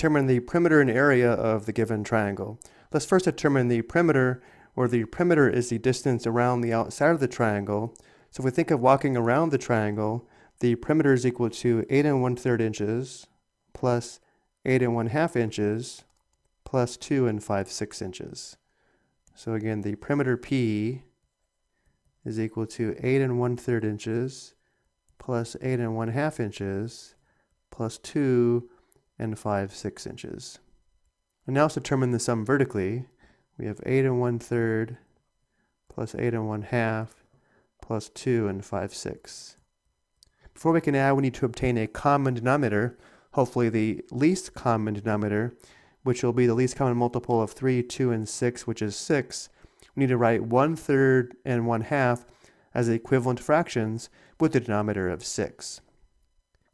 determine the perimeter and area of the given triangle. Let's first determine the perimeter, where the perimeter is the distance around the outside of the triangle. So if we think of walking around the triangle, the perimeter is equal to 8 and 1 third inches plus 8 and 1 half inches plus 2 and 5 6 inches. So again, the perimeter P is equal to 8 and 1 third inches plus 8 and 1 half inches plus 2 and 5 6 inches. And now let's determine the sum vertically. We have 8 and 1 third plus 8 and 1 half plus 2 and 5 6. Before we can add, we need to obtain a common denominator, hopefully the least common denominator, which will be the least common multiple of 3, 2, and 6, which is 6. We need to write 1 third and 1 half as equivalent fractions with the denominator of 6.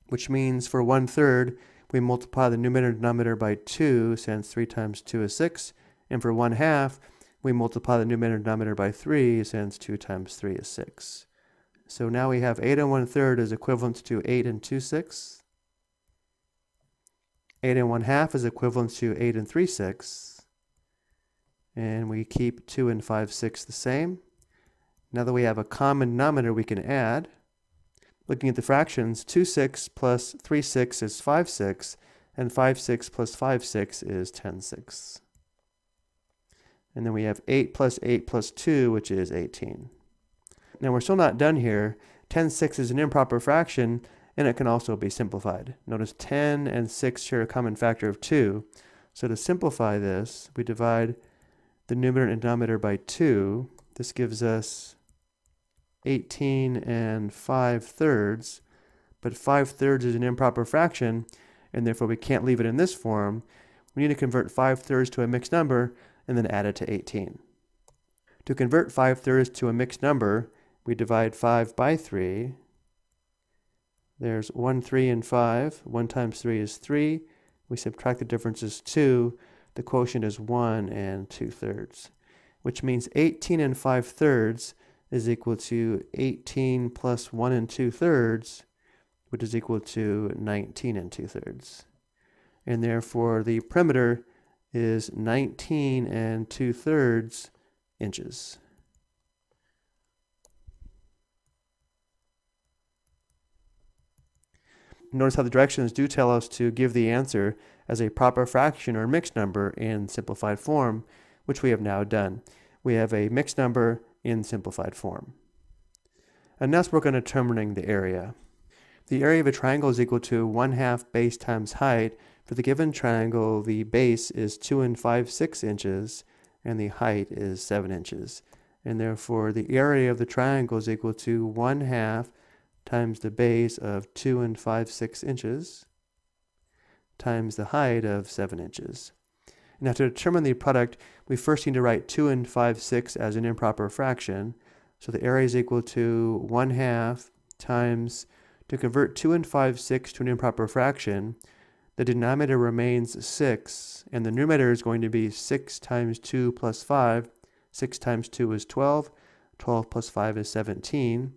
Which means for 1 third, we multiply the numerator and denominator by 2, since 3 times 2 is 6. And for 1 half, we multiply the numerator and denominator by 3, since 2 times 3 is 6. So now we have 8 and 1 third is equivalent to 8 and 2 sixths. 8 and 1 half is equivalent to 8 and 3 sixths. And we keep 2 and 5 sixths the same. Now that we have a common denominator we can add, looking at the fractions, 2 6 plus 3 6 is 5 6, and 5 6 plus 5 6 is 10 6. And then we have 8 plus 8 plus 2, which is 18. Now we're still not done here. 10 6 is an improper fraction, and it can also be simplified. Notice 10 and 6 share a common factor of 2. So to simplify this, we divide the numerator and denominator by 2. This gives us 18 and 5 thirds, but 5 thirds is an improper fraction, and therefore we can't leave it in this form. We need to convert 5 thirds to a mixed number and then add it to 18. To convert 5 thirds to a mixed number, we divide 5 by 3. There's 1, 3, and 5. 1 times 3 is 3. We subtract the differences 2. The quotient is 1 and 2 thirds, which means 18 and 5 thirds is equal to 18 plus 1 and 2 thirds, which is equal to 19 and 2 thirds. And therefore the perimeter is 19 and 2 thirds inches. Notice how the directions do tell us to give the answer as a proper fraction or mixed number in simplified form, which we have now done. We have a mixed number in simplified form. And now let's work on determining the area. The area of a triangle is equal to 1 half base times height. For the given triangle, the base is 2 and 5 6 inches, and the height is 7 inches. And therefore, the area of the triangle is equal to 1 half times the base of 2 and 5 6 inches times the height of 7 inches. Now to determine the product, we first need to write 2 and 5 6 as an improper fraction. So the area is equal to 1 half times, to convert 2 and 5 6 to an improper fraction, the denominator remains 6, and the numerator is going to be 6 times 2 plus 5. 6 times 2 is 12. 12 plus 5 is 17.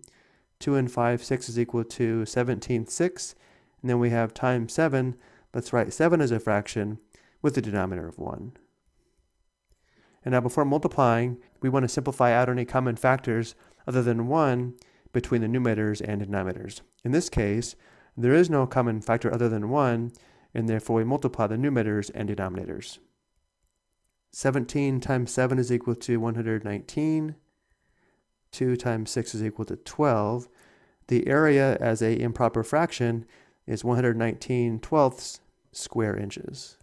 2 and 5, 6 is equal to 17 6. And then we have times 7. Let's write 7 as a fraction with the denominator of 1. And now before multiplying, we want to simplify out any common factors other than 1 between the numerators and denominators. In this case, there is no common factor other than 1, and therefore we multiply the numerators and denominators. 17 times 7 is equal to 119. 2 times 6 is equal to 12. The area as a improper fraction is 119 twelfths square inches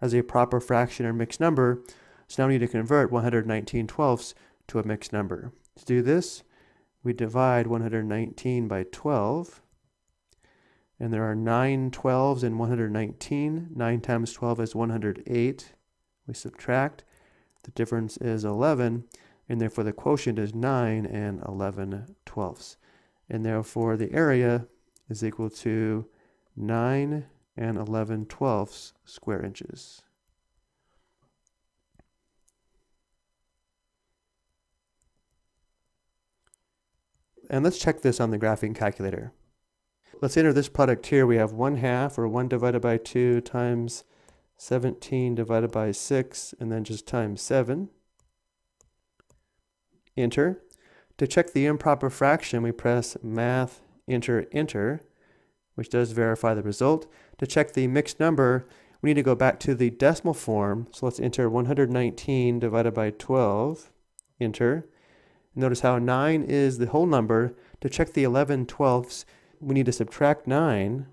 as a proper fraction or mixed number. So now we need to convert 119 twelfths to a mixed number. To do this, we divide 119 by 12. And there are 9 12s in 119. 9 times 12 is 108. We subtract. The difference is 11. And therefore the quotient is 9 and 11 twelfths. And therefore the area is equal to 9 and 11 twelfths square inches. And let's check this on the graphing calculator. Let's enter this product here. We have 1 half, or 1 divided by 2 times 17 divided by 6, and then just times 7. Enter. To check the improper fraction, we press Math, Enter, Enter, which does verify the result. To check the mixed number, we need to go back to the decimal form. So let's enter 119 divided by 12. Enter. Notice how 9 is the whole number. To check the 11 twelfths, we need to subtract 9,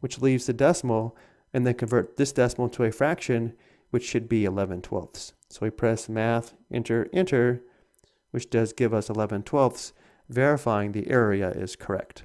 which leaves the decimal, and then convert this decimal to a fraction, which should be 11 twelfths. So we press Math, Enter, Enter, which does give us 11 twelfths, verifying the area is correct.